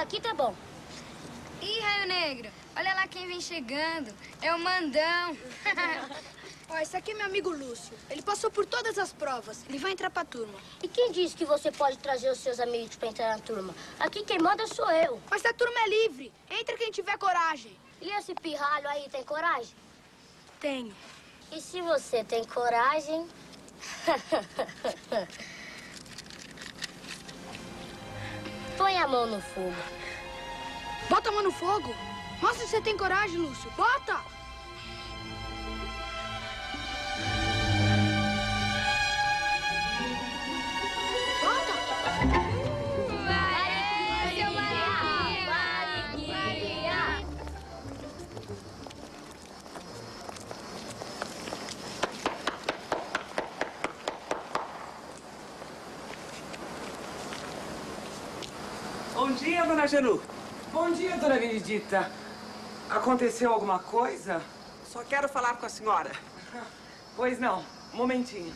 daqui tá bom. Ih, Raio Negro, olha lá quem vem chegando. É o Mandão. Ó, esse aqui é meu amigo Lúcio. Ele passou por todas as provas. Ele vai entrar pra turma. E quem disse que você pode trazer os seus amigos pra entrar na turma? Aqui quem manda sou eu. Mas a turma é livre. Entra quem tiver coragem. E esse pirralho aí tem coragem? Tenho. E se você tem coragem... a mão no fogo. Bota a mão no fogo. Se você tem coragem, Lúcio. Bota! Dona Genu. Bom dia, dona Benedita. Aconteceu alguma coisa? Só quero falar com a senhora. Pois não. Um momentinho.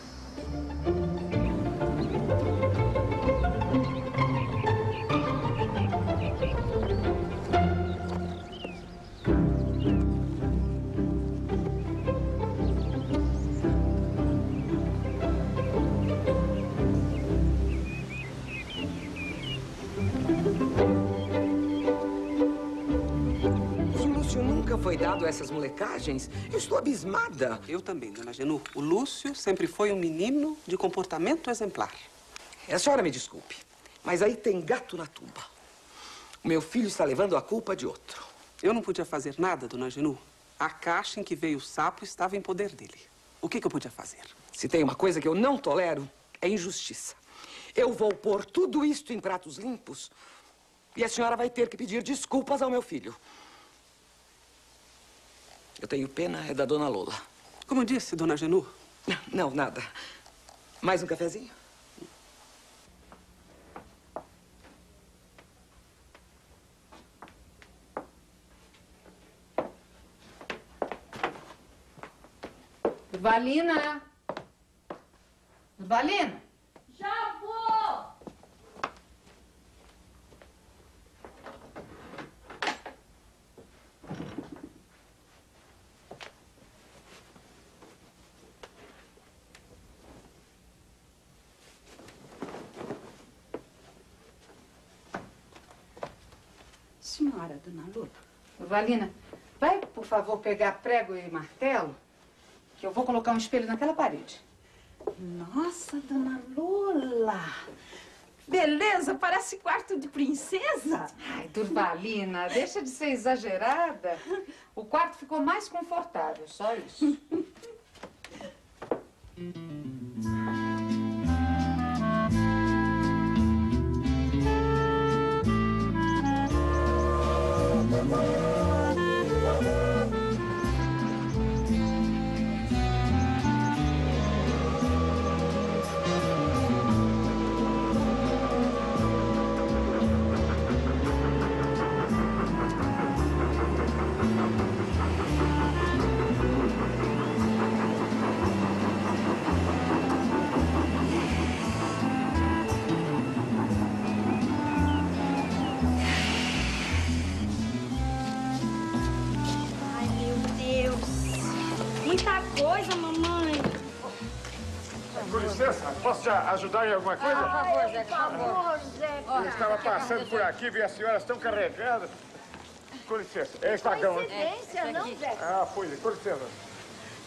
Essas molecagens. Eu estou abismada. Eu também, dona Genu. O Lúcio sempre foi um menino de comportamento exemplar. A senhora me desculpe, mas aí tem gato na tuba. O meu filho está levando a culpa de outro. Eu não podia fazer nada, dona Genu. A caixa em que veio o sapo estava em poder dele. O que, que eu podia fazer? Se tem uma coisa que eu não tolero, é injustiça. Eu vou pôr tudo isto em pratos limpos e a senhora vai ter que pedir desculpas ao meu filho. Eu tenho pena é da dona Lola. Como disse, dona Genu? Não, nada. Mais um cafezinho? Valina! Valina! Já vou! Senhora, dona Lula. Valina, vai, por favor, pegar prego e martelo, que eu vou colocar um espelho naquela parede. Nossa, dona Lula! Beleza, parece quarto de princesa. Ai, Durvalina, deixa de ser exagerada. O quarto ficou mais confortável, só isso. posso te ajudar em alguma coisa? Por favor, Zé, por favor. Eu estava passando por aqui, vi as senhoras tão carregadas. Com licença, é estagão, hein? Coincidência, não, Zé? Ah, pois é, com licença.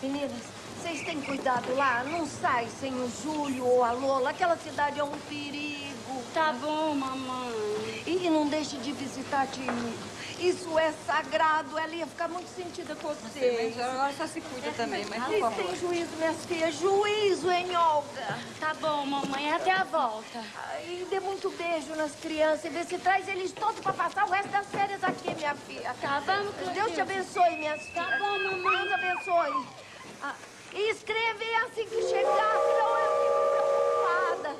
Meninas, vocês têm cuidado lá. Não sai sem o Júlio ou a Lola. Aquela cidade é um perigo. Tá bom, mamãe. E não deixe de visitar a Tini. Isso é sagrado. Ela ia ficar muito sentida com vocês. Agora só se cuida também, mas por favor. têm juízo, minhas filhas. Juízo, hein, Olga? Tá bom, mamãe. Até a volta. E dê muito beijo nas crianças e vê se traz eles todos pra passar o resto das férias aqui, minha filha. Tá, vamos, Deus te abençoe, minhas filhas. Tá bom, mamãe. Deus abençoe. Ah, e escreve assim que chegar, senão eu fico preocupada.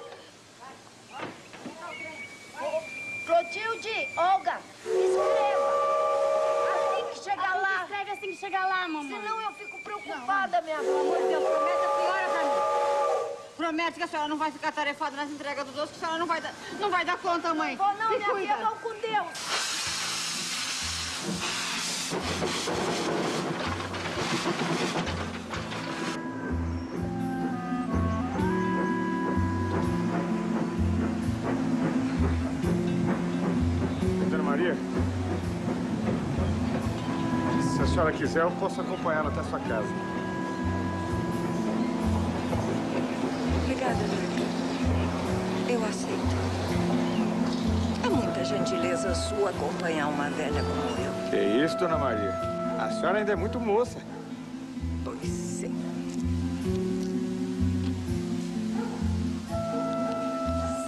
Clotilde, Olga, escreva. Assim que chegar lá. Escreve assim que chegar lá, mamãe. Senão eu fico preocupada, minha Pelo amor de. Deus, promete a senhora pra mim. promete que a senhora não vai ficar tarefada nas entregas dos doces, que a senhora não vai dar, não vai dar conta, mãe. Vou não, Se minha cuida. filha, vão com Deus. Se a senhora quiser, eu posso acompanhá-la até a sua casa. Obrigada, Luca. Eu aceito. É muita gentileza sua acompanhar uma velha como eu. Que isso, Dona Maria? A senhora ainda é muito moça. Pois sim.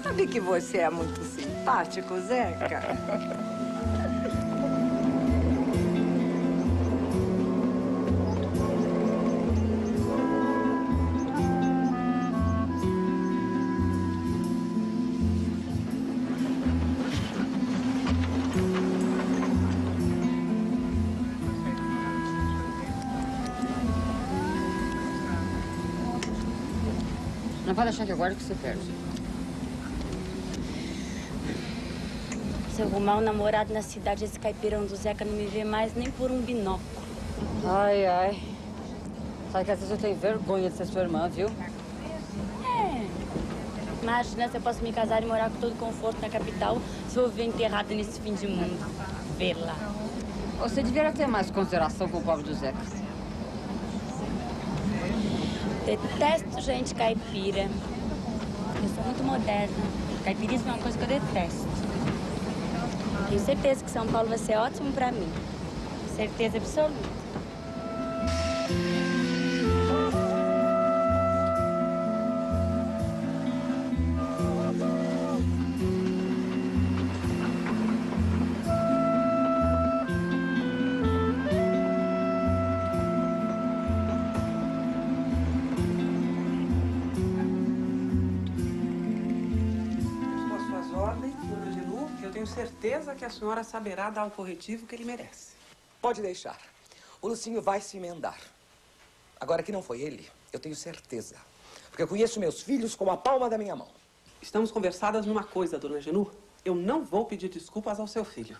Sabe que você é muito simpático, Zeca? Achar que agora que você perde. Se eu arrumar um namorado na cidade, esse caipirão do Zeca não me vê mais nem por um binóculo. Ai, ai. Sabe que às vezes eu tenho vergonha de ser sua irmã, viu? É. Imagina se eu posso me casar e morar com todo conforto na capital se eu viver enterrada nesse fim de mundo. Vê lá. Você deveria ter mais consideração com o pobre do Zeca. Detesto gente caipira. Eu sou muito moderna. Caipirismo é uma coisa que eu detesto. Tenho certeza que São Paulo vai ser ótimo pra mim. Certeza absoluta. Certeza que a senhora saberá dar o corretivo que ele merece. Pode deixar. O Lucinho vai se emendar. Agora que não foi ele, eu tenho certeza. Porque eu conheço meus filhos como a palma da minha mão. Estamos conversadas numa coisa, dona Genu. Eu não vou pedir desculpas ao seu filho.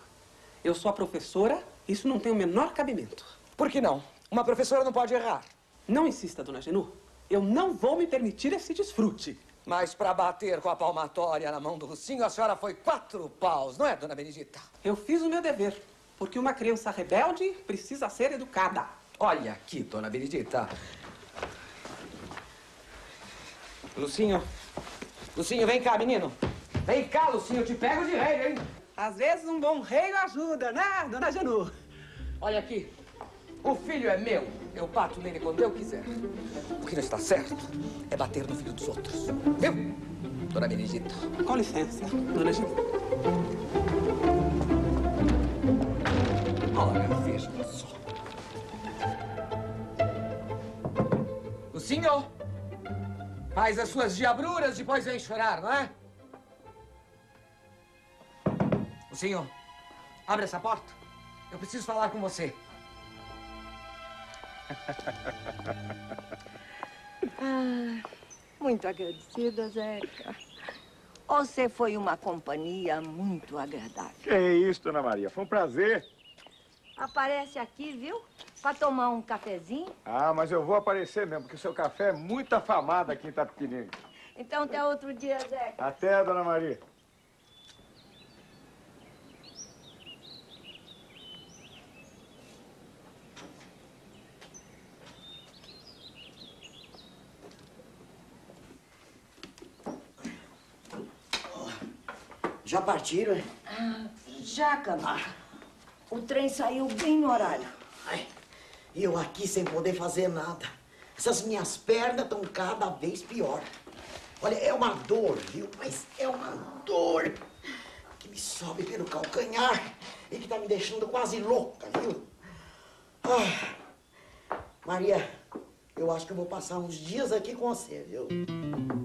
Eu sou a professora, isso não tem o menor cabimento. Por que não? Uma professora não pode errar. Não insista, dona Genu. Eu não vou me permitir esse desfrute. Mas para bater com a palmatória na mão do Lucinho, a senhora foi quatro paus, não é, dona Benedita? Eu fiz o meu dever, porque uma criança rebelde precisa ser educada. Olha aqui, dona Benedita. Lucinho. Lucinho, vem cá, menino. Vem cá, Lucinho, eu te pego de rei, hein? Às vezes um bom rei ajuda, né, dona Genu? Olha aqui. O filho é meu. Eu bato nele quando eu quiser. O que não está certo é bater no filho dos outros. Viu? Dona Benedita. Com licença, dona Genu. Ora, veja só. Lucinho, faz as suas diabruras, depois vem chorar, não é? Lucinho, abre essa porta. Eu preciso falar com você. Ah, muito agradecida, Zeca. Você foi uma companhia muito agradável. Que isso, Dona Maria. Foi um prazer. Aparece aqui, viu? Pra tomar um cafezinho. Ah, mas eu vou aparecer mesmo, porque o seu café é muito afamado aqui em Itapetininga. Então até outro dia, Zeca. Até, Dona Maria. Já partiram, é? Ah, já, Camargo. O trem saiu bem no horário. Ai, e eu aqui sem poder fazer nada. Essas minhas pernas estão cada vez pior. Olha, é uma dor, viu? Mas é uma dor que me sobe pelo calcanhar e que tá me deixando quase louca, viu? Ah, Maria, eu acho que eu vou passar uns dias aqui com você, viu?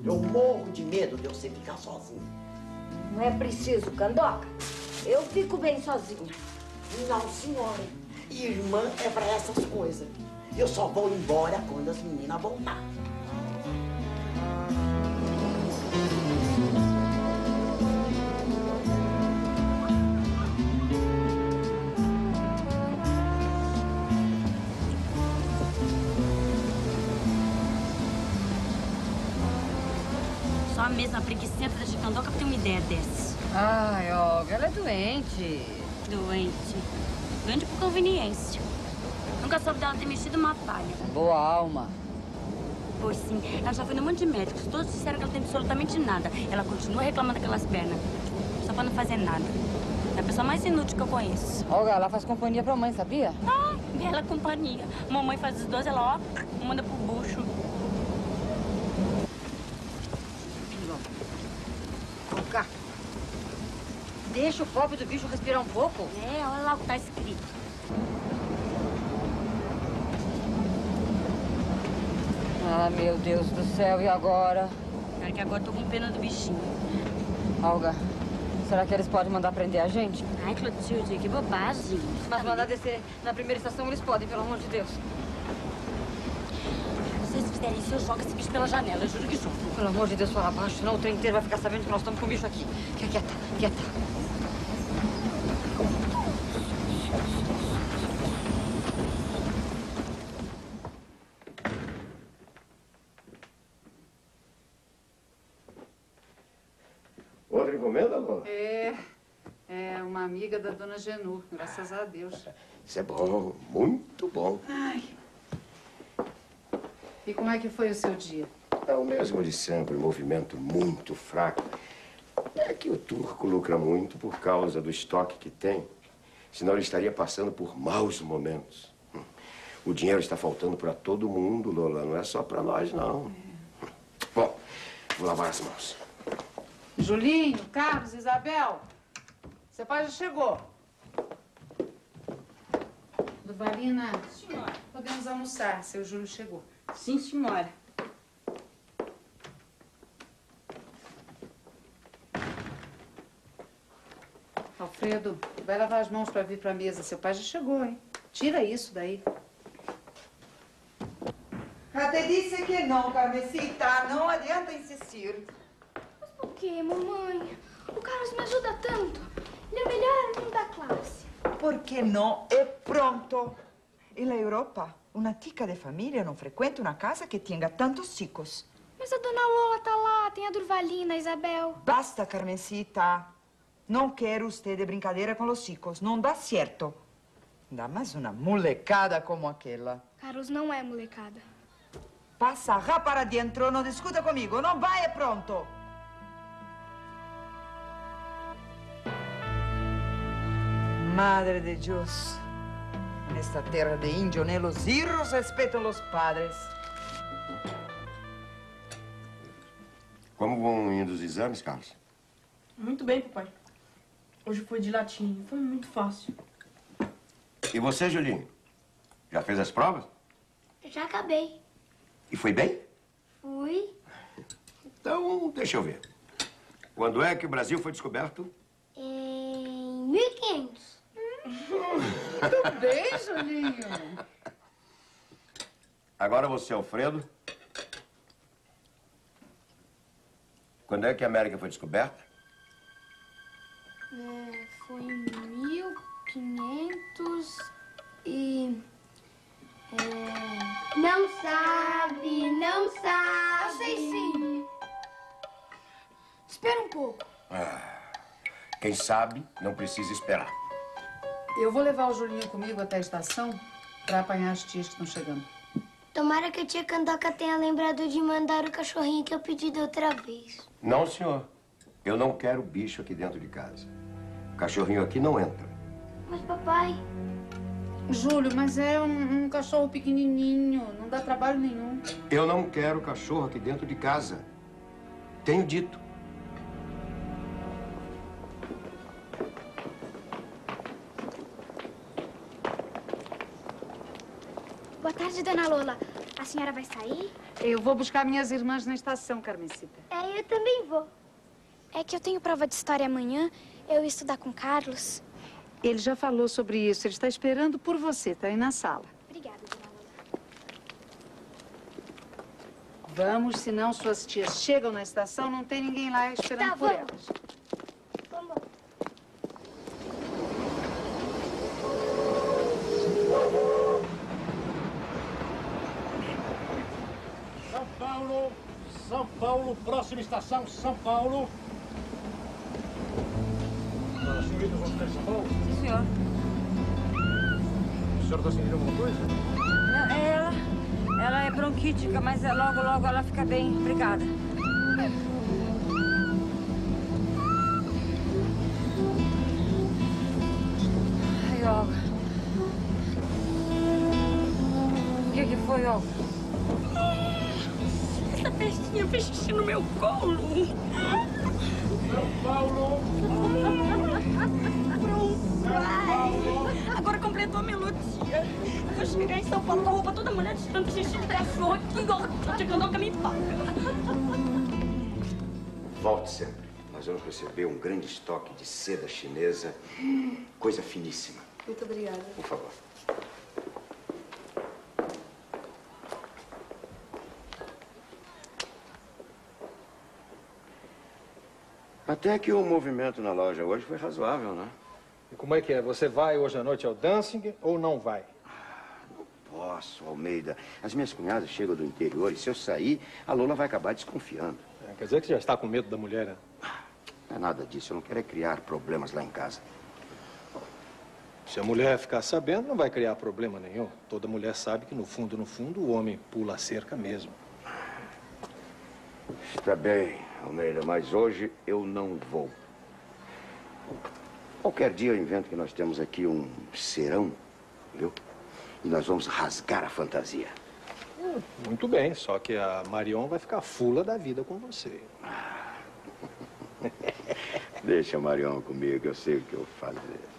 Eu morro de medo de você ficar sozinho. Não é preciso, Candoca. Eu fico bem sozinha. Não, senhora. Irmã é pra essas coisas. Eu só vou embora quando as meninas voltar. Só a mesma preguiçenta da Chicandoca pra ter uma ideia dessa. Ai, Olga, ela é doente. Doente. Doente por conveniência. Nunca soube dela ter mexido uma palha. Boa alma. Pois sim, ela já foi num monte de médicos. Todos disseram que ela tem absolutamente nada. Ela continua reclamando daquelas pernas. Só pra não fazer nada. É a pessoa mais inútil que eu conheço. Olga, ela faz companhia pra mãe, sabia? Ah, bela companhia. Mamãe faz os dois, ela, ó, manda pro bucho. Olga. Deixa o pobre do bicho respirar um pouco. É, olha lá o que tá escrito. Ah, meu Deus do céu, e agora? Cara, que agora tô com pena do bichinho. Olga, será que eles podem mandar prender a gente? Ai, Clotilde, que bobagem. Mas mandar descer na primeira estação eles podem, pelo amor de Deus. Se vocês fizerem isso, eu jogo esse bicho pela janela, eu juro que jogo. Pelo amor de Deus, fala baixo, senão o trem inteiro vai ficar sabendo que nós estamos com o bicho aqui. Fica quieta, quieta. Outra encomenda, Lola? É, é uma amiga da dona Genu, graças a Deus. Isso é bom, muito bom. Ai. E como é que foi o seu dia? É o mesmo de sempre, movimento muito fraco. É que o turco lucra muito por causa do estoque que tem. Senão ele estaria passando por maus momentos. O dinheiro está faltando para todo mundo, Lola. Não é só para nós, não. Bom, vou lavar as mãos. Julinho, Carlos, Isabel, seu pai já chegou. Duvalina, senhora. podemos almoçar, seu Júlio chegou. Sim, senhora. Alfredo, vai lavar as mãos para vir para a mesa. Seu pai já chegou, hein? Tira isso daí. Te disse que não, Carmesita. Não adianta insistir. Por quê, mamãe? O Carlos me ajuda tanto. Ele é o melhor aluno da classe. Porque não é pronto. E na Europa, uma tica de família não frequenta uma casa que tenha tantos chicos. Mas a dona Lola tá lá, tem a Durvalina, a Isabel. Basta, Carmencita. Não quero usted de brincadeira com os chicos. Não dá certo. Dá mais uma molecada como aquela. Carlos não é molecada. Passa já para dentro, não discuta comigo. Não vai, é pronto. Madre de Deus. Nesta terra de índio, nem os hijos respeitam os padres. Como vão indo os exames, Carlos? Muito bem, papai. Hoje foi de latim. Foi muito fácil. E você, Julinho? Já fez as provas? Já acabei. E foi bem? Fui. Então, deixa eu ver. Quando é que o Brasil foi descoberto? Em 1500. Muito bem, Julinho. Agora você, Alfredo. Quando é que a América foi descoberta? É, foi em 1500 e... É... Não sabe, não sabe. Eu sei sim. Espera um pouco. Ah, quem sabe não precisa esperar. Eu vou levar o Julinho comigo até a estação para apanhar as tias que estão chegando. Tomara que a tia Candoca tenha lembrado de mandar o cachorrinho que eu pedi da outra vez. Não, senhor. Eu não quero bicho aqui dentro de casa. O cachorrinho aqui não entra. Mas, papai... Júlio, mas é um, um cachorro pequenininho. Não dá trabalho nenhum. Eu não quero cachorro aqui dentro de casa. Tenho dito. Tarde, dona Lola. A senhora vai sair? Eu vou buscar minhas irmãs na estação, Carmencita. É, eu também vou. É que eu tenho prova de história amanhã. Eu ia estudar com o Carlos. Ele já falou sobre isso. Ele está esperando por você. Está aí na sala. Obrigada, dona Lola. Vamos, senão suas tias chegam na estação, não tem ninguém lá esperando Tá, por vamos. elas. Vamos. São Paulo Paulo, São Paulo, próxima estação, São Paulo. A senhorita ficar em São Paulo? Sim, senhor. A senhora está sentindo alguma coisa? Não, é ela. Ela é bronquítica, mas é logo, logo ela fica bem. Obrigada. Fez xixi no meu colo. São Paulo. Agora completou a melodia. Vou chegar em São Paulo com a roupa toda molhada de tanto xixi de cachorro aqui. Tô chegando que me paga. Volte sempre. Nós vamos receber um grande estoque de seda chinesa. Coisa finíssima. Muito obrigada. Por favor. Até que o movimento na loja hoje foi razoável, né? E como é que é? Você vai hoje à noite ao dancing ou não vai? Posso, Almeida. As minhas cunhadas chegam do interior e se eu sair, a Lola vai acabar desconfiando. É, quer dizer que você já está com medo da mulher, né? Não é nada disso. Eu não quero é criar problemas lá em casa. Se a mulher ficar sabendo, não vai criar problema nenhum. Toda mulher sabe que, no fundo, no fundo, o homem pula a cerca mesmo. Está bem, Almeida, mas hoje eu não vou. Qualquer dia eu invento que nós temos aqui um serão, viu? E nós vamos rasgar a fantasia. Muito bem, só que a Marion vai ficar fula da vida com você. Deixa a Marion comigo, eu sei o que eu vou fazer.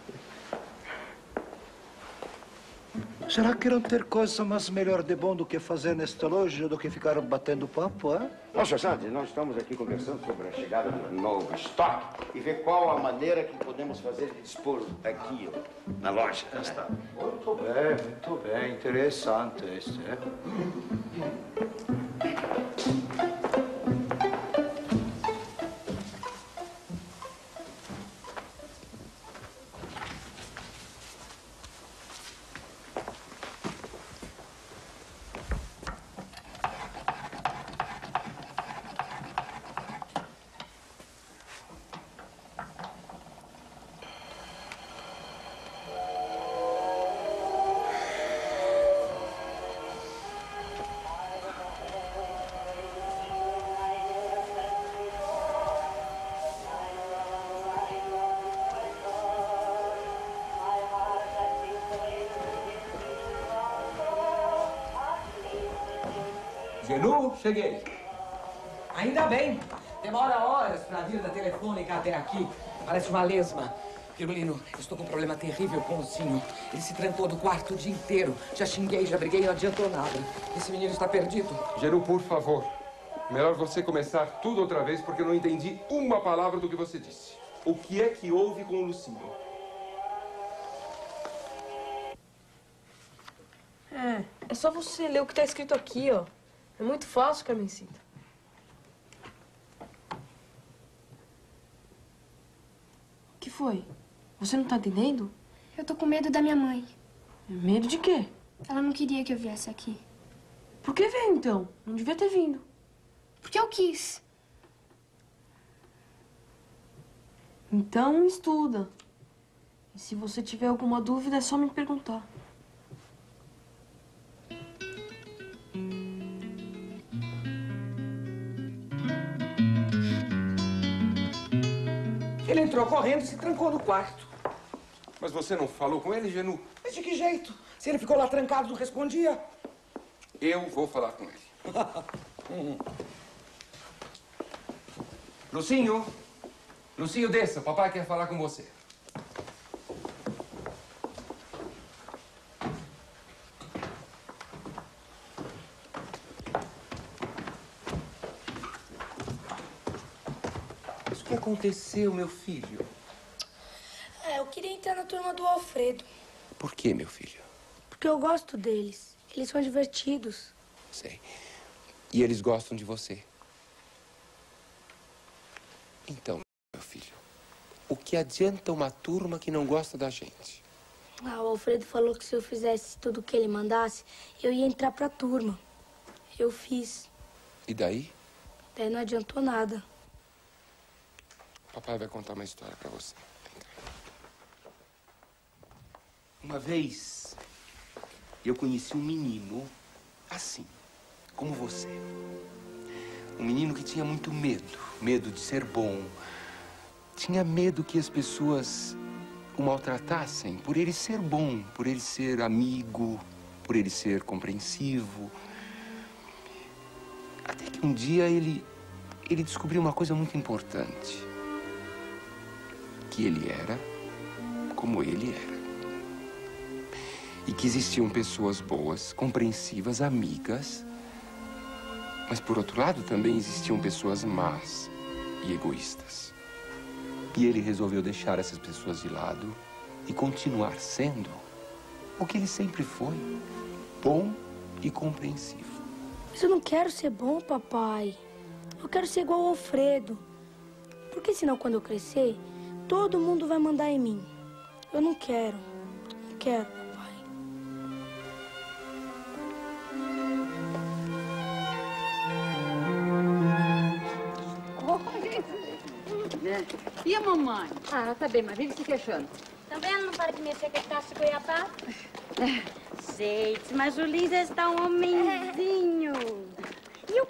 Será que não ter coisa mais melhor de bom do que fazer nesta loja do que ficar batendo papo, hein? Nossa, Santos, nós estamos aqui conversando sobre a chegada do novo estoque e ver qual a maneira que podemos fazer de dispor aqui, ó, na loja. Está. Muito bem, muito bem. Interessante isso, é? Cheguei. Ainda bem. Demora horas pra vir da telefônica até aqui. Parece uma lesma. Pirulino, estou com um problema terrível com o Zinho. Ele se trancou do quarto o dia inteiro. Já xinguei, já briguei, não adiantou nada. Esse menino está perdido. Genu, por favor. Melhor você começar tudo outra vez, porque eu não entendi uma palavra do que você disse. O que é que houve com o Lucinho? É, é só você ler o que tá escrito aqui, ó. É muito fácil, Carmencita. O que foi? Você não tá entendendo? Eu tô com medo da minha mãe. Medo de quê? Ela não queria que eu viesse aqui. Por que veio, então? Não devia ter vindo. Porque eu quis. Então, estuda. E se você tiver alguma dúvida, é só me perguntar. Ele entrou correndo e se trancou no quarto. Mas você não falou com ele, Genu? Mas de que jeito? Se ele ficou lá trancado, não respondia. Eu vou falar com ele. Lucinho! Lucinho, desça. Papai quer falar com você. Aconteceu, meu filho? É, eu queria entrar na turma do Alfredo. Por que, meu filho? Porque eu gosto deles. Eles são divertidos. Sei. E eles gostam de você. Então, meu filho, o que adianta uma turma que não gosta da gente? Ah, o Alfredo falou que se eu fizesse tudo o que ele mandasse, eu ia entrar pra turma. Eu fiz. E daí? Daí não adiantou nada. Papai vai contar uma história pra você. Uma vez, eu conheci um menino assim, como você. Um menino que tinha muito medo, medo de ser bom. Tinha medo que as pessoas o maltratassem por ele ser bom, por ele ser amigo, por ele ser compreensivo. Até que um dia ele ele descobriu uma coisa muito importante. Que ele era como ele era. E que existiam pessoas boas, compreensivas, amigas. Mas, por outro lado, também existiam pessoas más e egoístas. E ele resolveu deixar essas pessoas de lado e continuar sendo o que ele sempre foi: bom e compreensivo. Mas eu não quero ser bom, papai. Eu quero ser igual ao Alfredo. Porque senão, quando eu crescer, todo mundo vai mandar em mim. Eu não quero. Não quero, papai. E a mamãe? Ah, ela tá bem, mas vive se queixando. Também ela não para de mexer com de goiabá? Gente, mas o Lins está um homenzinho.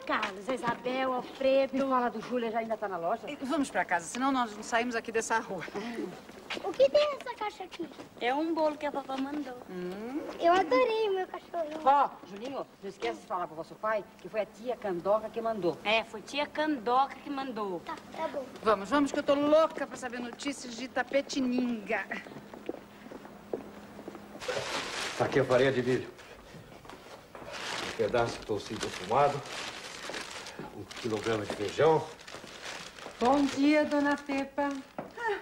Carlos, a Isabel, o Alfredo? Me fala do Júlia, já ainda tá na loja? Vamos pra casa, senão nós não saímos aqui dessa rua. O que tem nessa caixa aqui? É um bolo que a papai mandou. Eu adorei o meu cachorrinho. Ó, Julinho, não esquece de falar pro vosso pai que foi a tia Candoca que mandou. É, foi tia Candoca que mandou. Tá, tá bom. Vamos, vamos, que eu tô louca pra saber notícias de Tapetininga. Tá aqui a farinha de milho. Um pedaço de toucinho defumado. Um quilograma de feijão. Bom dia, dona Pepa. Ah,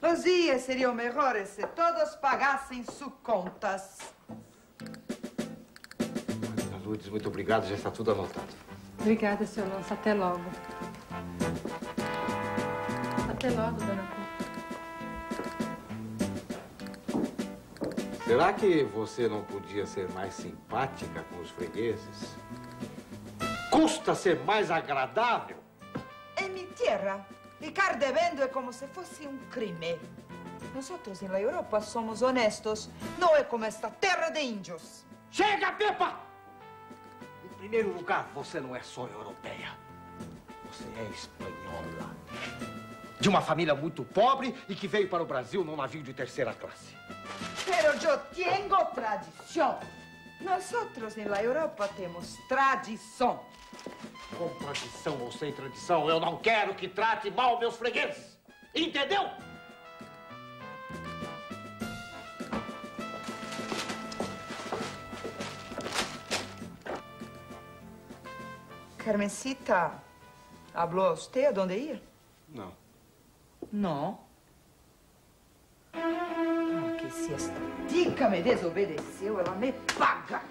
Los dias seriam melhores se todos pagassem suas contas. Dona Lourdes, muito obrigado. Já está tudo anotado. Obrigada, seu Alonso. Até logo. Até logo, dona Pepa. Será que você não podia ser mais simpática com os fregueses? Custa ser mais agradável? É mentira. Ficar devendo é como se fosse um crime. Nós na Europa somos honestos. Não é como esta terra de índios. Chega, Pepa! Em primeiro lugar, você não é só europeia. Você é espanhola. De uma família muito pobre e que veio para o Brasil num navio de terceira classe. Pero eu tenho tradição. Nós na Europa temos tradição. Com tradição ou sem tradição, eu não quero que trate mal meus fregueses. Entendeu? Carmencita, hablou a usted aonde ir? Não. Não. Porque se esta dica me desobedeceu, ela me paga.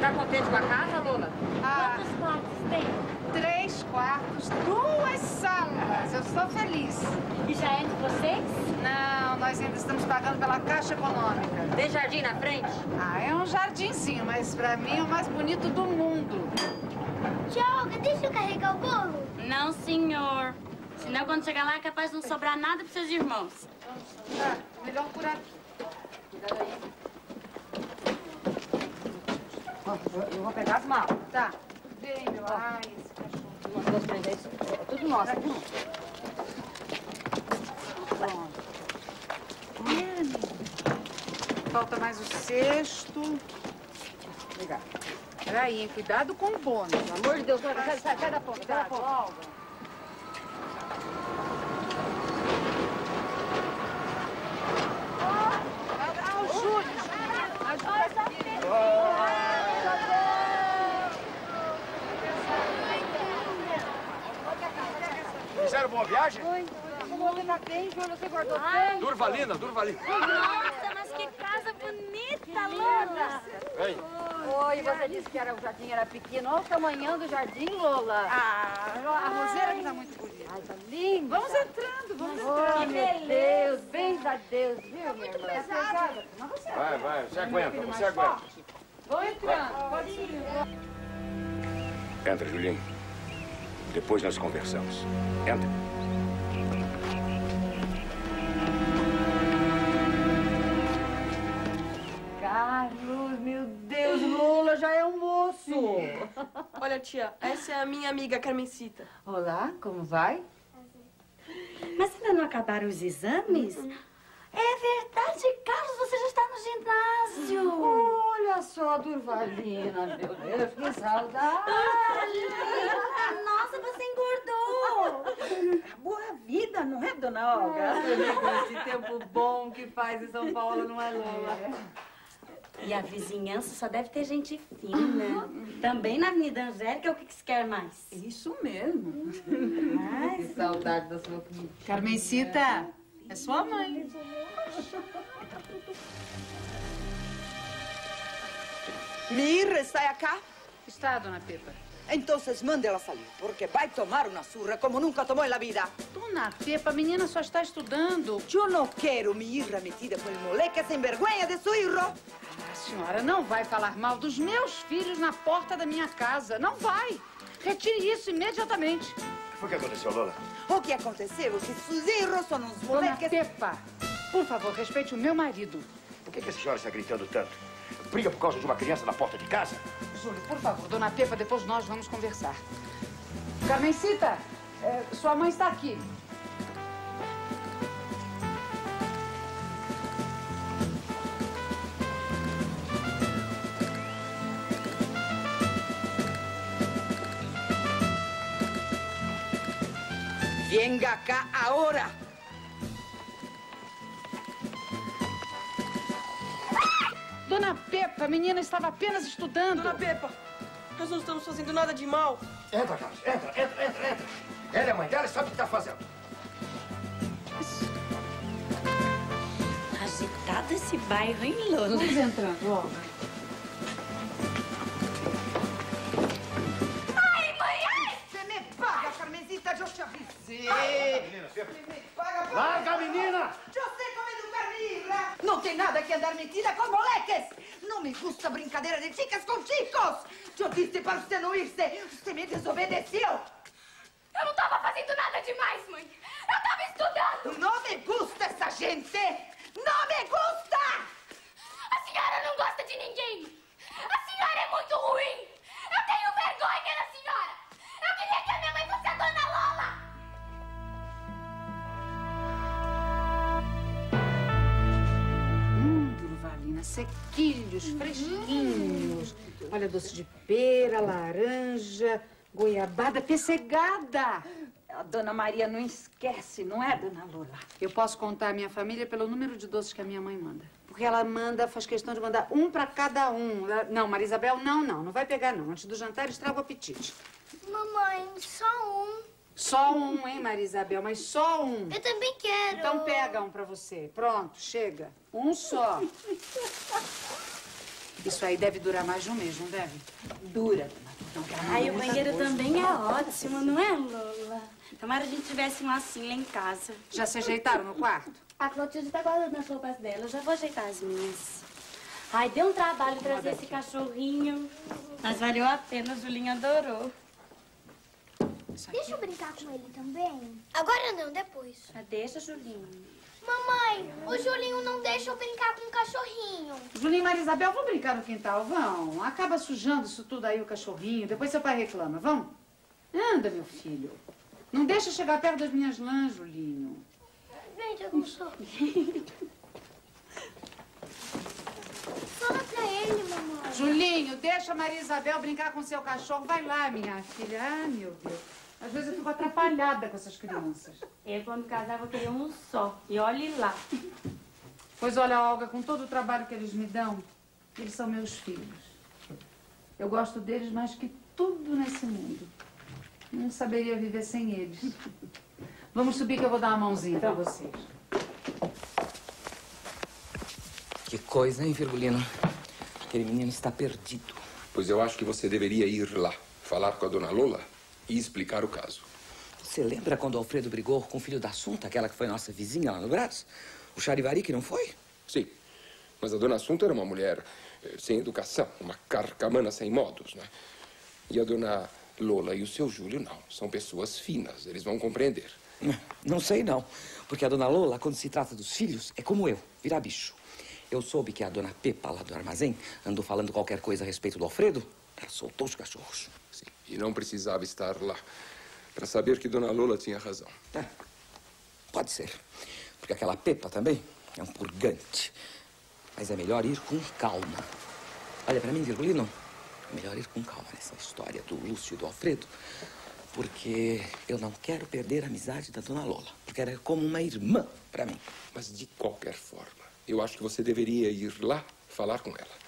Tá contente com a casa, Lola? Quantos quartos tem? Três quartos, duas salas. Eu estou feliz. E já é de vocês? Não, nós ainda estamos pagando pela Caixa Econômica. Tem jardim na frente? Ah, é um jardinzinho, mas pra mim é o mais bonito do mundo. Tiago, deixa eu carregar o bolo. Não, senhor. Senão, quando chegar lá, é capaz de não sobrar nada pros seus irmãos. Tá, melhor por aqui. Cuidado aí. Eu- vou pegar as malas. Tá. Vem, meu. Ai, esse cachorro. Uma, duas, três, isso. É tudo nosso, viu? Pronto. É, amigo. Falta mais o sexto. Obrigada. Peraí, hein? Cuidado com o bônus. Pelo amor de Deus, sai, sai, sai da ponta, sai da ponta. Ah, o Júlio. Fizeram boa viagem? Vamos levar bem, Júlio, você guardou tanto. Durvalina, Durvalina. Nossa, mas que casa bonita, Lola. Vem. Oi, você disse que era, o jardim era pequeno. Olha o tamanhão do jardim, Lola. Ah, a roseira que tá muito bonita. Ai, tá lindo. Vamos entrando, vamos entrando. que meu. Deus, bens a Deus, viu, minha irmã? Tá pesada. Mas você Vai, vai, você aguenta, você aguenta. Vou entrando, pode ir. Entra, Julinho. Depois nós conversamos. Entra. Carlos, meu Deus, Lula já é um moço. Olha, tia, essa é a minha amiga Carmencita. Olá, como vai? Mas ainda não acabaram os exames? É verdade, Carlos, você já está no ginásio. Olha só, Durvalina, meu Deus, que saudade. Nossa, você engordou. Boa vida, não é, dona Olga? Esse tempo bom que faz em São Paulo, não é, Lola? E a vizinhança só deve ter gente fina. Também na Avenida Angélica, o que que se quer mais? Isso mesmo. Mas... Que saudade da sua filha. Carmencita, é sua mãe. Mirra, está acá? Está, dona Pepa. Entonces mándela salir, porque vai tomar uma surra como nunca tomou na vida. Dona Pepa, a menina só está estudando. Eu não quero me ir metida com o moleque sem vergonha de seu irmão. A senhora não vai falar mal dos meus filhos na porta da minha casa. Não vai. Retire isso imediatamente. O que aconteceu, Lola? O que aconteceu é que seus irmãos são uns Dona moleques... Pepa, por favor, respeite o meu marido. Por que, que essa senhora está gritando tanto? Briga por causa de uma criança na porta de casa? Júlio, por favor, dona Pepa, depois nós vamos conversar. Carmencita, eh, sua mãe está aqui. Venga cá agora. Dona Pepa, a menina estava apenas estudando. Dona Pepa, nós não estamos fazendo nada de mal. Entra, Carlos. Entra, entra, entra, entra. Ela é a mãe dela e sabe o que está fazendo. Agitado esse bairro, hein, Lola? Vamos entrando, Olga. Que andar metida com moleques. Não me gusta brincadeira de chicas com chicos. Eu disse para você não ir-se. Você me desobedeceu. Eu não tava fazendo nada demais, mãe. Eu tava estudando. Não me gusta essa gente. Não me gusta. A senhora não gosta de ninguém. A senhora é muito ruim. Eu tenho vergonha da Durvalina, sequilhos, fresquinhos. Olha, doce de pera, laranja, goiabada, pessegada. A dona Maria não esquece, não é, dona Lola? Eu posso contar a minha família pelo número de doces que a minha mãe manda. Porque ela manda, faz questão de mandar um pra cada um. Não, Marisabel, não, não. Não vai pegar, não. Antes do jantar, estraga o apetite. Mamãe, só um. Só um, hein, Marisabel? Mas só um. Eu também quero. Então pega um pra você. Pronto, chega. Um só. Isso aí deve durar mais de um mês, não deve? Dura, Então, quero Ai, o banheiro também é ótimo, não é, Lola? Tomara a gente tivesse um assim lá em casa. Já se ajeitaram no quarto? A Clotilde tá guardando as roupas dela. Eu já vou ajeitar as minhas. Ai, deu um trabalho trazer esse cachorrinho. Mas valeu a pena, o Julinho adorou. Deixa eu brincar com ele também. Agora não, depois. Já deixa, Julinho. Mamãe, o Julinho não deixa eu brincar com o cachorrinho. Julinho e Marisabel, vão brincar no quintal, vão. Acaba sujando isso tudo aí, o cachorrinho. Depois seu pai reclama, vão? Anda, meu filho. Não deixa chegar perto das minhas lãs, Julinho. Vem, Jagunçô. Fala pra ele, mamãe. Julinho, deixa a Maria Isabel brincar com seu cachorro. Vai lá, minha filha. Ah, meu Deus. Às vezes eu fico atrapalhada com essas crianças. Eu, quando casar, vou querer um só. E olhe lá. Pois olha, Olga, com todo o trabalho que eles me dão, eles são meus filhos. Eu gosto deles mais que tudo nesse mundo. Não saberia viver sem eles. Vamos subir que eu vou dar uma mãozinha pra vocês. Que coisa, hein, Virgulino? Aquele menino está perdido. Pois eu acho que você deveria ir lá, falar com a dona Lola e explicar o caso. Você lembra quando Alfredo brigou com o filho da Assunta, aquela que foi nossa vizinha lá no Brás? O Charivari que não foi? Sim, mas a dona Assunta era uma mulher eh, sem educação, uma carcamana sem modos, né? E a dona Lola e o seu Júlio, não. São pessoas finas, eles vão compreender. Não sei, não. Porque a dona Lola, quando se trata dos filhos, é como eu, virar bicho. Eu soube que a dona Pepa, lá do armazém, andou falando qualquer coisa a respeito do Alfredo. Ela soltou os cachorros. Sim, e não precisava estar lá para saber que dona Lola tinha razão. É, pode ser. Porque aquela Pepa também é um purgante. Mas é melhor ir com calma. Olha para mim, Virgulino. É melhor ir com calma nessa história do Lúcio e do Alfredo. Porque eu não quero perder a amizade da dona Lola. Porque ela é como uma irmã para mim. Mas de qualquer forma, eu acho que você deveria ir lá falar com ela.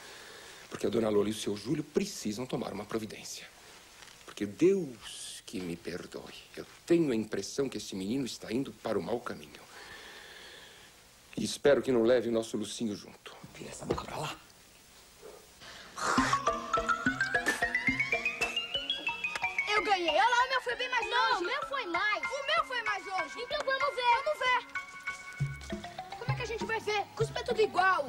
Porque a dona Lola e o seu Júlio precisam tomar uma providência. Porque Deus que me perdoe. Eu tenho a impressão que esse menino está indo para o mau caminho. E espero que não leve o nosso Lucinho junto. Vira essa boca pra lá. Eu ganhei. Olha lá, o meu foi bem mais Não, longe. o meu foi mais. O meu foi mais longe. Então vamos ver. Vamos ver. Que a gente vai ver? Cuspe é tudo igual.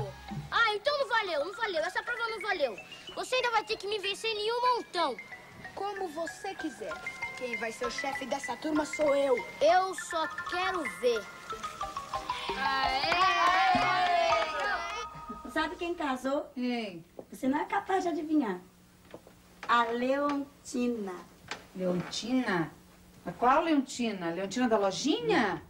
Ah, então não valeu, não valeu. Essa prova não valeu. Você ainda vai ter que me vencer em um montão. Como você quiser. Quem vai ser o chefe dessa turma sou eu. Eu só quero ver. Sabe quem casou? Quem? Você não é capaz de adivinhar. A Leontina. Leontina? Mas qual Leontina? Leontina da lojinha?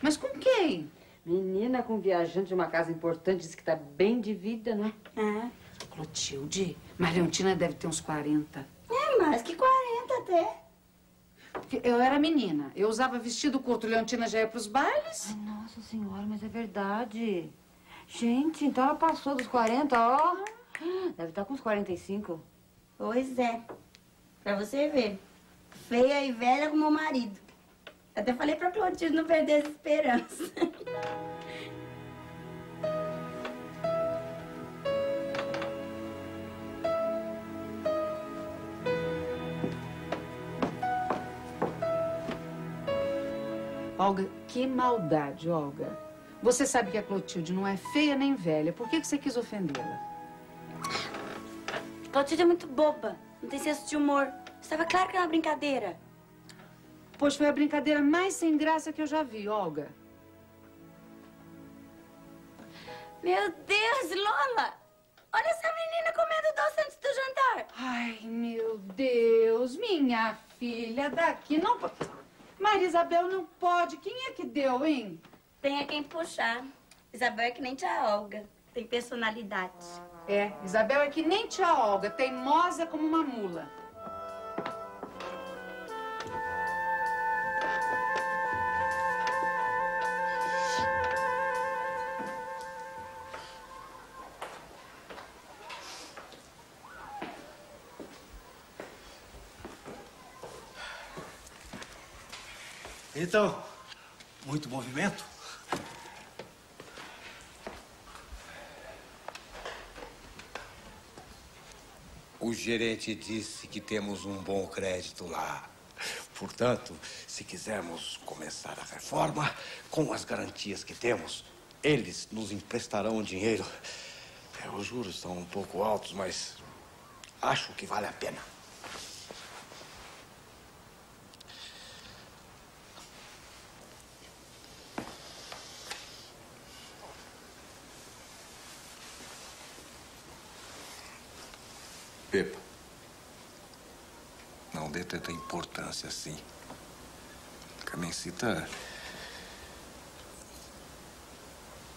Mas com quem? Menina com viajante de uma casa importante, diz que tá bem de vida, né? É. Clotilde, mas Leontina deve ter uns 40. É, mais que 40 até. Porque Eu era menina, eu usava vestido curto, Leontina já ia pros bailes. Ai, nossa senhora, mas é verdade. Gente, então ela passou dos 40, ó. Deve estar com uns 45. Pois é. Pra você ver. Feia e velha como o marido. Até falei pra Clotilde não perder as esperanças. Olga, que maldade, Olga. Você sabe que a Clotilde não é feia nem velha. Por que que você quis ofendê-la? Clotilde é muito boba. Não tem senso de humor. Estava claro que era uma brincadeira. Pois foi a brincadeira mais sem graça que eu já vi, Olga. Meu Deus, Lola! Olha essa menina comendo doce antes do jantar. Ai, meu Deus, minha filha, daqui não... Maria Isabel não pode. Quem é que deu, hein? Tem a quem puxar. Isabel é que nem tia Olga. Tem personalidade. É, Isabel é que nem tia Olga, teimosa como uma mula. Então, muito movimento? O gerente disse que temos um bom crédito lá. Portanto, se quisermos começar a reforma, com as garantias que temos, eles nos emprestarão dinheiro. É, os juros são um pouco altos, mas acho que vale a pena. Pepa, não dê tanta importância assim. Carmencita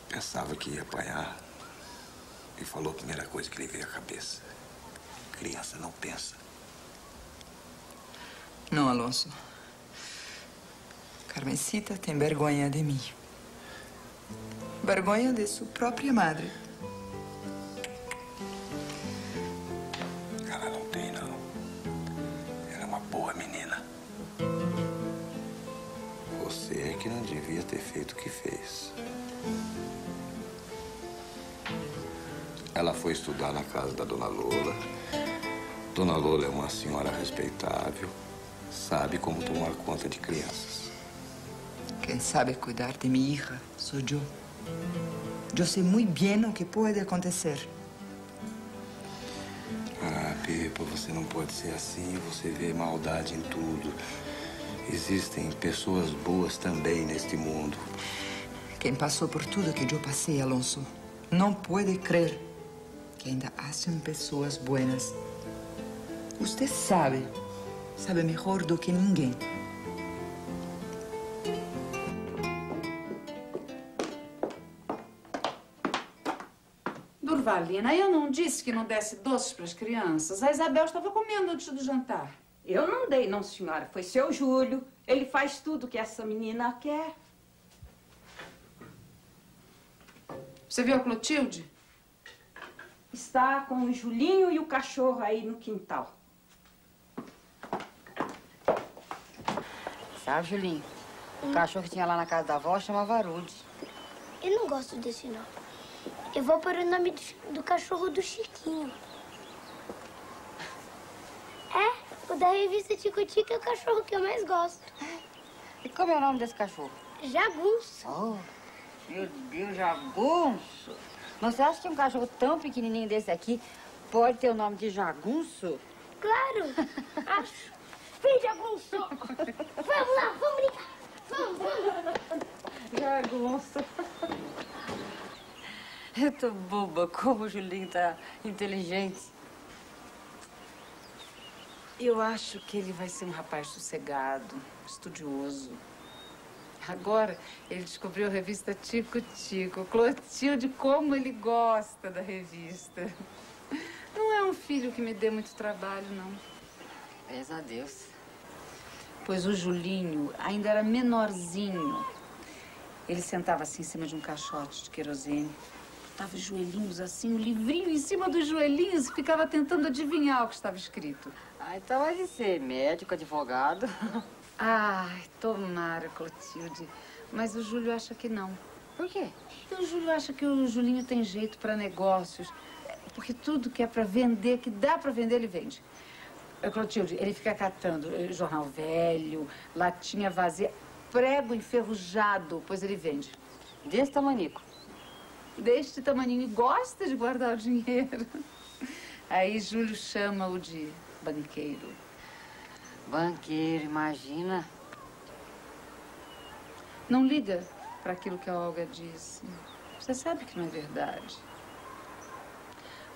pensava que ia apanhar e falou a primeira coisa que lhe veio à cabeça. Criança não pensa. Não, Alonso. Carmencita tem vergonha de mim. Vergonha de sua própria madre. Foi estudar na casa da Dona Lola. Dona Lola é uma senhora respeitável, sabe como tomar conta de crianças. Quem sabe cuidar de minha hija sou eu. Eu sei muito bem o que pode acontecer. Pepa, você não pode ser assim. Você vê maldade em tudo. Existem pessoas boas também neste mundo. Quem passou por tudo que eu passei, Alonso, não pode crer que ainda hacen pessoas buenas. Você sabe, sabe melhor do que ninguém. Durvalina, eu não disse que não desse doces para as crianças. A Isabel estava comendo antes do jantar. Eu não dei, não, senhora. Foi seu Júlio. Ele faz tudo que essa menina quer. Você viu a Clotilde? Está com o Julinho e o cachorro aí no quintal. Sabe, Julinho? O cachorro que tinha lá na casa da avó chamava Rude. Eu não gosto desse nome. Eu vou para o nome do, do cachorro do Chiquinho. É, o da revista Tico Tico é o cachorro que eu mais gosto. E como é o nome desse cachorro? Jagunço. Oh, meu Deus, jagunço. Você acha que um cachorro tão pequenininho desse aqui pode ter o nome de jagunço? Claro, acho. Vem, Jagunço. Vamos lá, vamos brincar. Vamos, vamos. Jagunço. Eu tô boba, como o Julinho tá inteligente. Eu acho que ele vai ser um rapaz sossegado, estudioso. Agora ele descobriu a revista Tico Tico. Clotilde, como ele gosta da revista. Não é um filho que me dê muito trabalho, não. Pesa a Deus. Pois o Julinho ainda era menorzinho. Ele sentava assim em cima de um caixote de querosene. Botava os joelhinhos assim, o livrinho em cima dos joelhinhos e ficava tentando adivinhar o que estava escrito. Ah, então vai de ser médico, advogado. Ai, tomara, Clotilde. Mas o Júlio acha que não. Por quê? O Júlio acha que o Julinho tem jeito para negócios. Porque tudo que é para vender, que dá para vender, ele vende. Clotilde, ele fica catando eh, jornal velho, latinha vazia, prego enferrujado, pois ele vende. Desse tamanico? Deste tamaninho e gosta de guardar o dinheiro. Aí Júlio chama-o de banqueiro. Banqueiro, imagina. Não liga para aquilo que a Olga disse. Você sabe que não é verdade.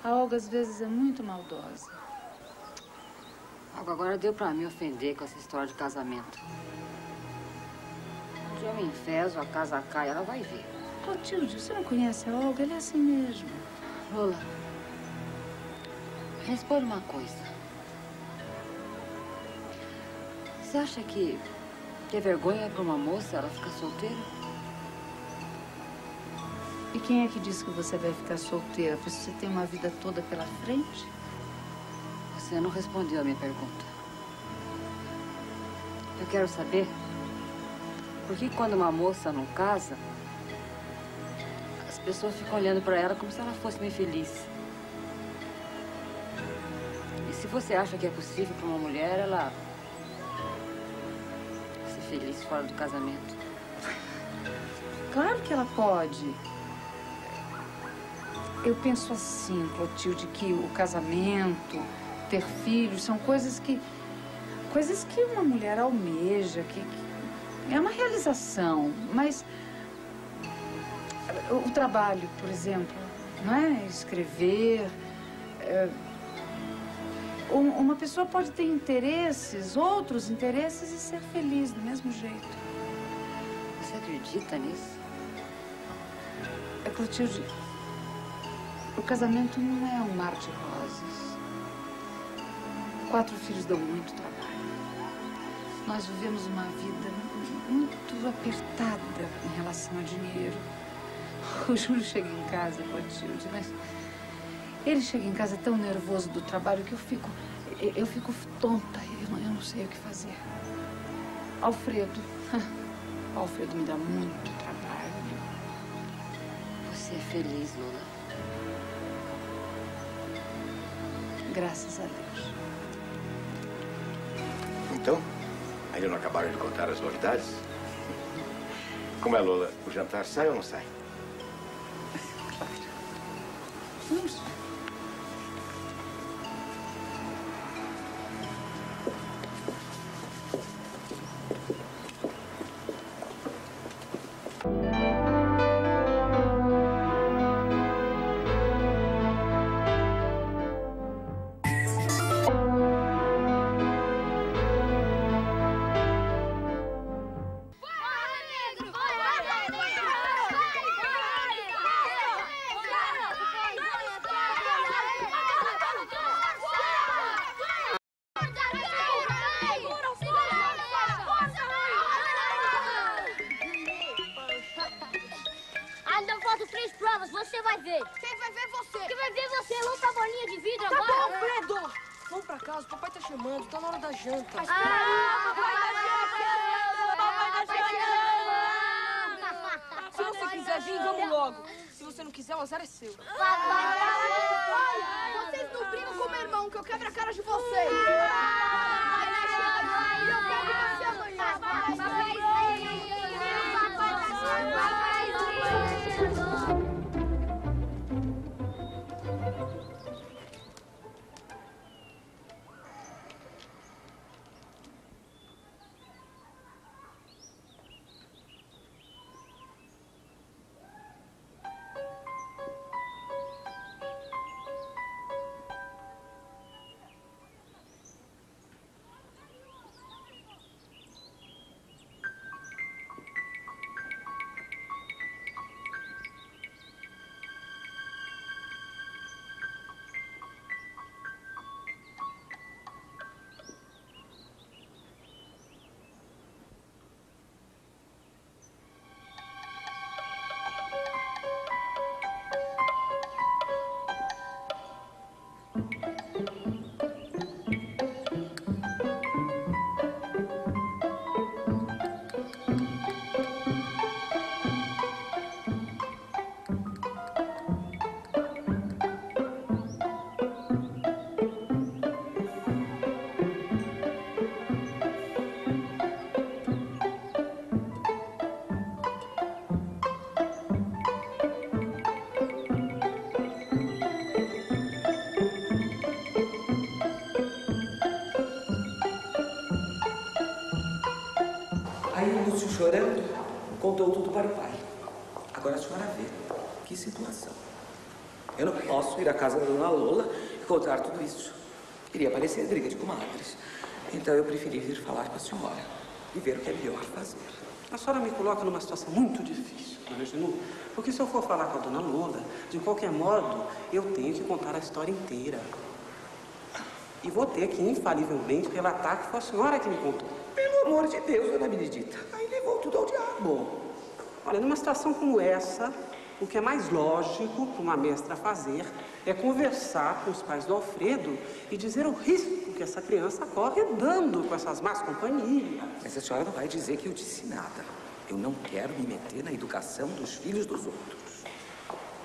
A Olga às vezes é muito maldosa. Agora deu pra me ofender com essa história de casamento. Dia eu me enfezo, a casa cai, ela vai ver. Clotilde, você não conhece a Olga? Ela é assim mesmo. Lola, responde uma coisa. Você acha que, que é vergonha pra uma moça ela ficar solteira? E quem é que disse que você vai ficar solteira? Porque você tem uma vida toda pela frente? Você não respondeu a minha pergunta. Eu quero saber por que quando uma moça não casa, as pessoas ficam olhando pra ela como se ela fosse meio feliz. E se você acha que é possível para uma mulher, ela feliz fora do casamento? Claro que ela pode. Eu penso assim, Clotilde, que o casamento, ter filhos, são coisas que. coisas que uma mulher almeja, que, que é uma realização. Mas o, trabalho, por exemplo, não é? Escrever. é, um- uma pessoa pode ter interesses, outros interesses, e ser feliz do mesmo jeito. Você acredita nisso? É, Clotilde, o casamento não é um mar de rosas. Quatro filhos dão muito trabalho. Nós vivemos uma vida muito apertada em relação ao dinheiro. O Júlio chega em casa, Clotilde, mas ele chega em casa tão nervoso do trabalho que eu fico, eu fico tonta. Eu eu não sei o que fazer. Alfredo, Alfredo me dá muito trabalho. Você é feliz, Lola. Graças a Deus. Então, ainda não acabaram de contar as novidades? Como é, Lola? O jantar sai ou não sai? Posso ir à casa da dona Lola e contar tudo isso. Iria parecer briga de comadres. Então eu preferi vir falar com a senhora e ver o que é melhor fazer. A senhora me coloca numa situação muito difícil, dona Genu, porque se eu for falar com a dona Lola, de qualquer modo, eu tenho que contar a história inteira. E vou ter que, infalivelmente, relatar que foi a senhora que me contou. Pelo amor de Deus, dona Benedita. Aí levou tudo ao diabo. Olha, numa situação como essa, o que é mais lógico para uma mestra fazer é conversar com os pais do Alfredo e dizer o risco que essa criança corre andando com essas más companhias. Mas a senhora não vai dizer que eu disse nada. Eu não quero me meter na educação dos filhos dos outros.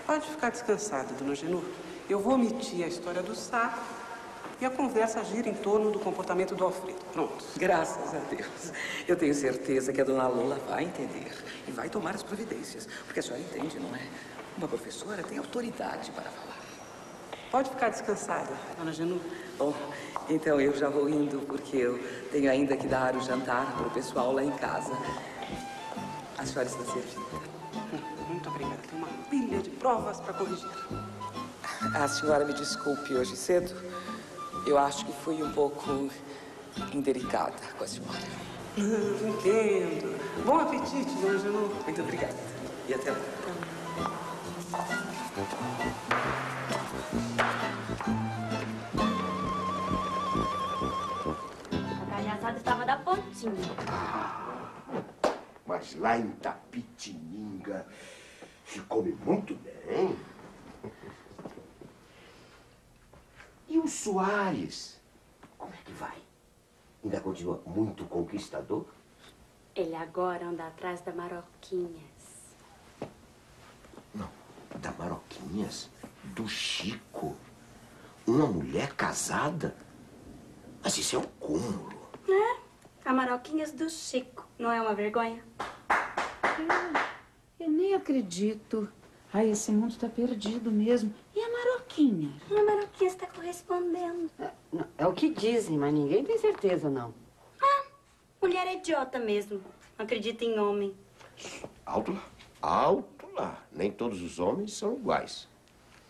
Pode ficar descansada, dona Genu. Eu vou omitir a história do saco e a conversa gira em torno do comportamento do Alfredo. Pronto. Graças a Deus. Eu tenho certeza que a dona Lola vai entender e vai tomar as providências. Porque a senhora entende, não é? Uma professora tem autoridade para falar. Pode ficar descansada, dona Genu. Bom, então eu já vou indo porque eu tenho ainda que dar o jantar para o pessoal lá em casa. A senhora está servida. Muito obrigada. Tem uma pilha de provas para corrigir. A senhora me desculpe hoje cedo. Eu acho que fui um pouco indelicada com a senhora. Não, entendo. Bom apetite, dona Genu. Muito obrigada. E até lá. A carne assada estava da pontinha. Mas lá em Tapitininga se come muito bem. E o Soares? Como é que vai? Ainda continua muito conquistador? Ele agora anda atrás da Maroquinhas. Da Maroquinhas? Do Chico? Uma mulher casada? Mas isso é um cúmulo. É, a Maroquinhas do Chico. Não é uma vergonha? Eu nem acredito. Ai, esse mundo tá perdido mesmo. E a Maroquinha? A Maroquinha está correspondendo. É o que dizem, mas ninguém tem certeza, não. Mulher é idiota mesmo. Não acredita em homem. Alto lá. Alto lá. Nem todos os homens são iguais.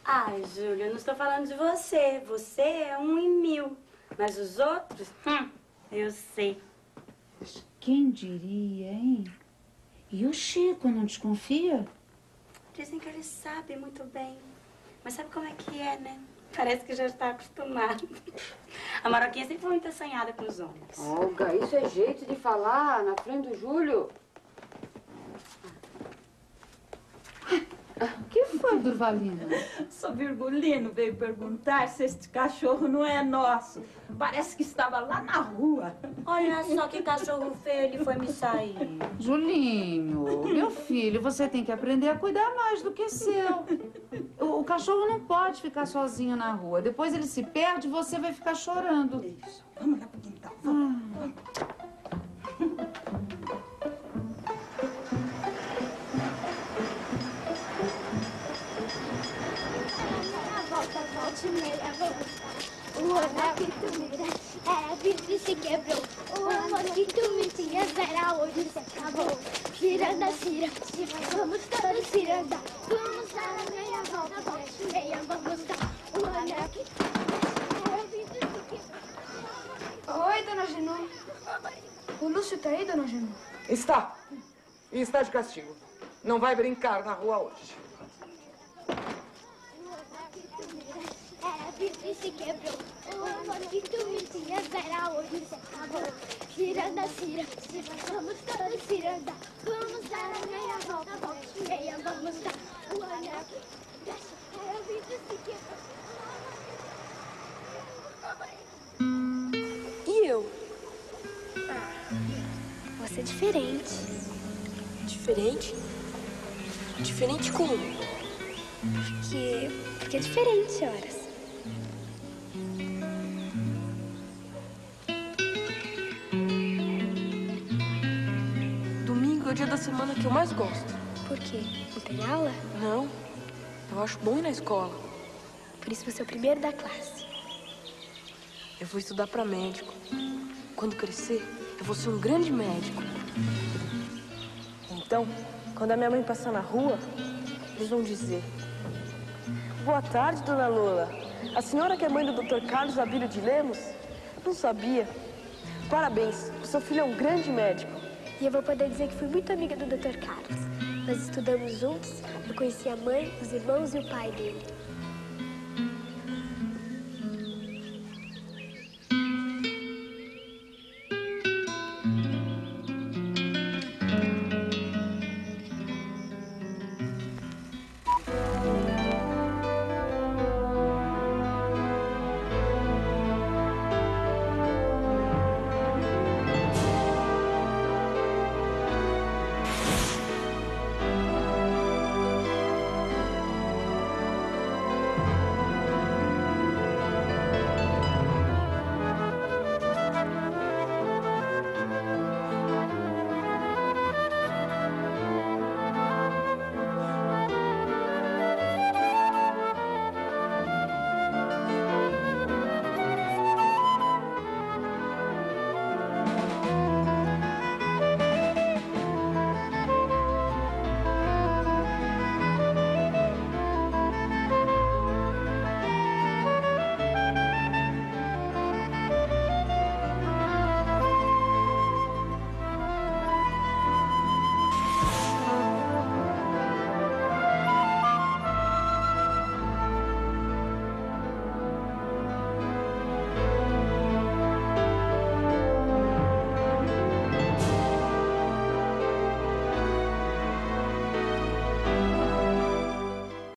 Ai, Júlia, eu não estou falando de você. Você é um em mil. Mas os outros, hum, eu sei. Quem diria, hein? E o Chico não desconfia? Dizem que ele sabe muito bem. Mas sabe como é que é, né? Parece que já está acostumado. A Maroquinha sempre foi muito assanhada com os homens. Olga, isso é jeito de falar na frente do Júlio. O que foi, Durvalina? Seu Virgulino veio perguntar se este cachorro não é nosso. Parece que estava lá na rua. Olha só que cachorro feio ele foi me sair. Julinho, meu filho, você tem que aprender a cuidar mais do que seu. O, o cachorro não pode ficar sozinho na rua. Depois ele se perde e você vai ficar chorando. Isso. Vamos lá pro quintal. Vamos. volta, meia volta. O me dá era vidro e se quebrou. O ano que tu me tinhas era hoje se acabou. Ciranda, cira, vamos todos cirandar. Vamos dar a meia volta, volte meia, vamos dar. O dá era vidro e se quebrou. Oi, dona Genu. O Lúcio tá aí, dona Genu? Está. E está de castigo. Não vai brincar na rua hoje. Vidro e se quebrou. O tu me tinhas era hoje se acabou. Ciranda, cira, vamos todos cirandar. Vamos dar a meia volta, volte meia, vamos dar. O era vidro e se quebrou. E eu? Você é diferente. Diferente? Diferente como? Porque, porque é diferente, horas. O dia da semana que eu mais gosto. Por quê? Não tem aula? Não. Eu acho bom ir na escola. Por isso você é o primeiro da classe. Eu vou estudar para médico. Quando crescer, eu vou ser um grande médico. Então, quando a minha mãe passar na rua, eles vão dizer: Boa tarde, dona Lola. A senhora que é mãe do Dr. Carlos Abílio de Lemos? Não sabia. Parabéns, o seu filho é um grande médico. E eu vou poder dizer que fui muito amiga do Dr. Carlos. Nós estudamos juntos, eu conheci a mãe, os irmãos e o pai dele.